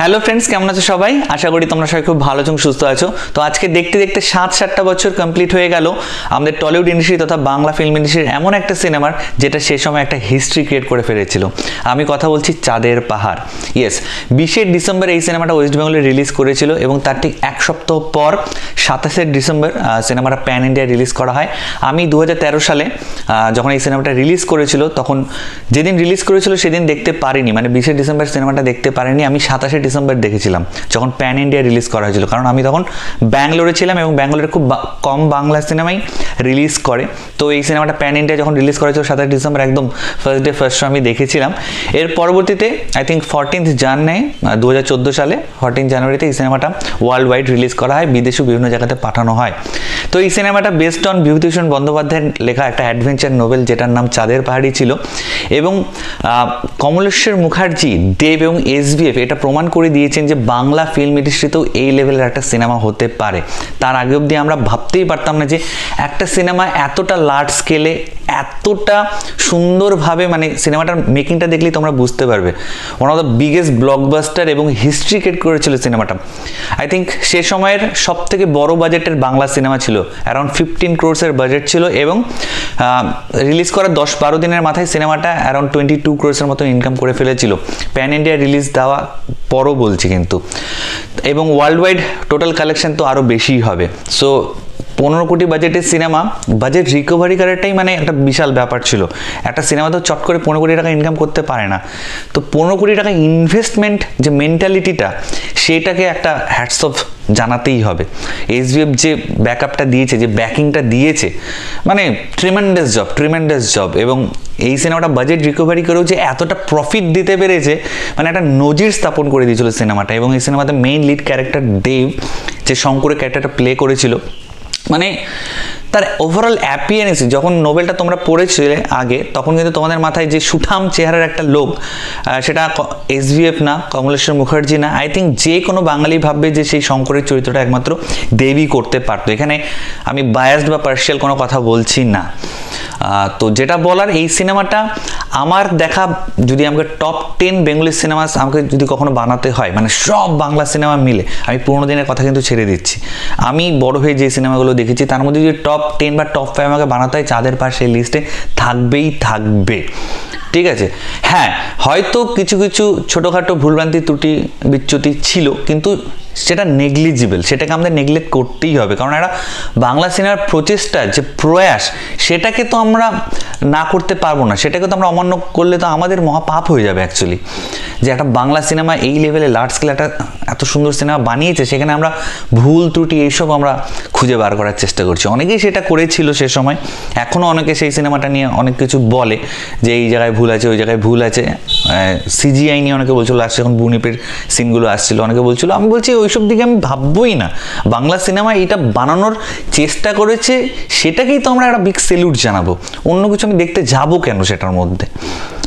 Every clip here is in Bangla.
হ্যালো ফ্রেন্ডস কেমন আছো সবাই? আশা করি তোমরা সবাই খুব ভালো এবং সুস্থ আছো। তো আজকে দেখতে দেখতে সাত সাতটা বছর কমপ্লিট হয়ে গেল। আমাদের টলিউড ইন্ডাস্ট্রি তথা বাংলা ফিল্ম ইন্ডাস্ট্রির এমন একটা সিনেমার যেটা সে সময় একটা হিস্ট্রি ক্রিয়েট করে ফেলেছিল। আমি কথা বলছি চাঁদের পাহাড়। ইয়েস বিশে ডিসেম্বর এই সিনেমাটা ওয়েস্ট বেঙ্গলে রিলিজ করেছিল এবং তার ঠিক এক সপ্তাহ পর সাতাশে ডিসেম্বর সিনেমাটা প্যান ইন্ডিয়া রিলিজ করা হয়। আমি দু হাজার তেরো সালে যখন এই সিনেমাটা রিলিজ করেছিল, তখন যেদিন রিলিজ করেছিল সেদিন দেখতে পারিনি। মানে বিশে ডিসেম্বর সিনেমাটা দেখতে পারিনি। আমি সাতাশে ডিসেম্বর দেখেছিলাম, যখন প্যান ইন্ডিয়া রিলিজ করা হয়েছিল। কারণ আমি তখন ব্যাঙ্গালোরে ছিলাম এবং ব্যাঙ্গালোরে খুব কম বাংলা সিনেমাই রিলিজ করে। তো এই সিনেমাটা প্যান ইন্ডিয়া যখন রিলিজ করা হয়েছিল সাতাশ ডিসেম্বর একদম ফার্স্ট ডে ফার্স্ট আমি দেখেছিলাম। এর পরবর্তীতে আই থিঙ্ক ফোরটিন্থ জানুয়ারি দু হাজার চোদ্দ সালে ফোরটিন জানুয়ারিতে এই সিনেমাটা ওয়ার্ল্ড ওয়াইড রিলিজ করা হয়, বিদেশেও বিভিন্ন জায়গাতে পাঠানো হয়। তো এই সিনেমাটা বেস্ট অন বিভূতিভূষণ বন্দ্যোপাধ্যায়ের লেখা একটা অ্যাডভেঞ্চার নোভেল যেটার নাম চাঁদের পাহাড়ি ছিল। এবং কমলেশ্বর মুখার্জি, দেব এবং এসবিএফ এটা প্রমাণ করে দিয়েছেন যে বাংলা ফিল্ম ইন্ডাস্ট্রিতেও এই লেভেলের একটা সিনেমা হতে পারে। তার আগে অবধি আমরা ভাবতেই পারতাম না যে একটা সিনেমা এতটা লার্জ স্কেলে এতটা সুন্দরভাবে মানে সিনেমাটার মেকিংটা দেখলেই তোমরা বুঝতে পারবে। One of the biggest blockbuster এবং হিস্ট্রি ক্রিয়েট করেছিল সিনেমাটা আই থিঙ্ক সে সময়ের সব থেকে বড় বাজেটের বাংলা সিনেমা ছিল। অ্যারাউন্ড ফিফটিন ক্রোর্সের বাজেট ছিল এবং রিলিজ করার দশ বারো দিনের মাথায় সিনেমাটা অ্যারাউন্ড টোয়েন্টি টু ক্রোর্সের মতো ইনকাম করে ফেলেছিল। প্যান ইন্ডিয়া রিলিজ দেওয়া পরও বলছি কিন্তু। এবং ওয়ার্ল্ড ওয়াইড টোটাল কালেকশন তো আরও বেশিই হবে। সো পনেরো কোটি বাজেটের সিনেমা বাজেট রিকভারি করাটাই মানে একটা বিশাল ব্যাপার ছিল। একটা সিনেমা তো চট করে পনেরো কোটি টাকা ইনকাম করতে পারে না। তো পনেরো কোটি টাকা ইনভেস্টমেন্ট যে মেন্টালিটিটা সেটাকে একটা হ্যাটস অফ জানাতেই হবে। এসবিএফ যে ব্যাকআপটা দিয়েছে, যে ব্যাকিংটা দিয়েছে মানে ট্রিমেন্ডাস জব ট্রিমেন্ডাস জব এবং এই সিনেমাটা বাজেট রিকভারি করেও যে এতটা প্রফিট দিতে পেরেছে মানে একটা নজির স্থাপন করে দিয়েছিল সিনেমাটা। এবং এই সিনেমাতে মেইন লিড ক্যারেক্টার দেব যে শঙ্করের ক্যারেক্টারটা প্লে করেছিল মানে তার ওভারঅল অ্যাপিয়ারেন্স যখন নোবেলটা তোমরা পড়েছিলে আগে, তখন কিন্তু তোমাদের মাথায় যে সুঠাম চেহারার একটা লোক সেটা এসভিএফ না, কমলেশ্বর মুখার্জি না আই থিঙ্ক যে কোনো বাঙালি ভাববে যে সেই শঙ্করের চরিত্রটা একমাত্র দেবী করতে পারতো। এখানে আমি বায়াসড বা পার্সিয়াল কোনো কথা বলছি না। তো যেটা বলার, এই সিনেমাটা আমার দেখা যদি আমাকে টপ টেন বেঙ্গলি সিনেমা আমাকে যদি কখনো বানাতে হয় মানে সব বাংলা সিনেমা মিলে, আমি পুরোনো দিনের কথা কিন্তু ছেড়ে দিচ্ছি। আমি বড় হয়ে যে সিনেমাগুলো দেখেছি, তার মধ্যে যদি টপ টেন বা টপ ফাইভ আমাকে বানাতে হয়, চাঁদের পাশে লিস্টে থাকবেই থাকবে। ঠিক আছে? হ্যাঁ হয়তো কিছু কিছু ছোটোখাটো ভুলভ্রান্তি, ত্রুটি, বিচ্যুতি ছিল, কিন্তু সেটা নেগলিজিবল সেটাকে আমাদের নেগলেক্ট করতেই হবে। কারণ একটা বাংলা সিনেমার প্রচেষ্টা, যে প্রয়াস, সেটাকে তো আমরা না করতে পারব না। সেটাকে তো আমরা অমান্য করলে তো আমাদের মহাপাপ হয়ে যাবে অ্যাকচুয়ালি যে একটা বাংলা সিনেমা এই লেভেলে লার্জ স্কেলে একটা এত সুন্দর সিনেমা বানিয়েছে, সেখানে আমরা ভুল ত্রুটি এইসব আমরা খুঁজে বার করার চেষ্টা করছি। অনেকেই সেটা করেছিল সে সময়। এখনও অনেকে সেই সিনেমাটা নিয়ে অনেক কিছু বলে যে এই জায়গায় ভুল আছে, ওই জায়গায় ভুল আছে। সিজিআই নিয়ে অনেকে বলছিল লাস্ট যখন বুনিপের সিনগুলো আসছিল, অনেকে বলছিল, আমি বলছি ওইসব দিকে আমি ভাববোই না। বাংলা সিনেমা এটা বানানোর চেষ্টা করেছে, সেটাকেই তো আমরা একটা বিগ সেলুট জানাব। অন্য কিছু আমি দেখতে যাব কেন সেটার মধ্যে?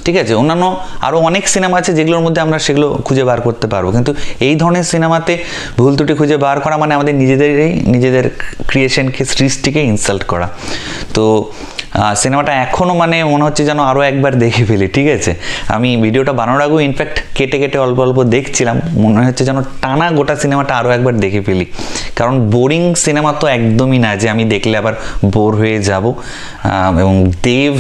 ঠিক আছে? অন্যান্য আরও অনেক সিনেমা আছে যেগুলোর মধ্যে আমরা সেগুলো খুঁজে বার করতে পারব। কিন্তু এই ধরনের সিনেমাতে ভুল ত্রুটি খুঁজে বার করা মানে আমাদের নিজেদেরই, নিজেদের ক্রিয়েশনকে সৃষ্টিকে ইনসাল্ট করা। তো সিনেমাটা এখনও মানে মনে হচ্ছে যেন আরও একবার দেখে ফেলি, ঠিক আছে? আমি ভিডিওটা বানানোর আগেও ইনফ্যাক্ট কেটে কেটে অল্প অল্প দেখছিলাম, মনে হচ্ছে যেন টানা গোটা সিনেমাটা আরও একবার দেখে ফেলি। কারণ বোরিং সিনেমা তো একদমই না যে আমি দেখলে আবার বোর হয়ে যাব এবং দেব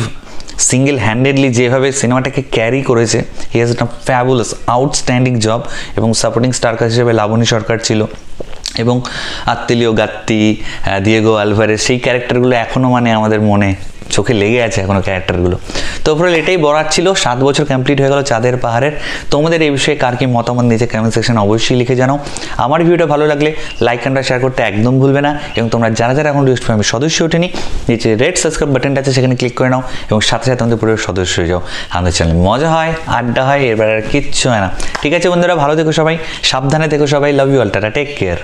সিঙ্গেল হ্যান্ডেডলি যেভাবে সিনেমাটাকে ক্যারি করেছে হি হ্যাজ একটা ফ্যাবুলাস আউটস্ট্যান্ডিং জব এবং সাপোর্টিং স্টার হিসেবে লাবণী সরকার ছিল এবং আত্মিলীয় গাত্তি দিয়েগো আলভারে সেই ক্যারেক্টারগুলো এখনও মানে আমাদের মনে চোখে লেগে আছে এখনও ক্যারেক্টারগুলো। তো ওপরে এটাই বলার ছিল। সাত বছর কমপ্লিট হয়ে গেল চাঁদের পাহাড়ের। তোমাদের এই বিষয়ে কার কি মতামত নিচে কমেন্ট সেকশন অবশ্যই লিখে জানাও। আমার ভিডিওটা ভালো লাগলে লাইক অ্যান্ড শেয়ার করতে একদম ভুলবে না। এবং তোমরা যারা যারা এখন রিস্ট ফ্যামিলির সদস্য ওঠেনি, নিচে রেড সাবস্ক্রাইব বাটনটা আছে, সেখানে ক্লিক করে নাও এবং সাথে সাথে আমাদের পুরো সদস্য হয়ে যাও। আমাদের চ্যানেল মজা হয়, আড্ডা হয় এবার আর কিচ্ছু হয় না। ঠিক আছে বন্ধুরা, ভালো থেকো সবাই, সাবধানে থেকো সবাই love you all tata take care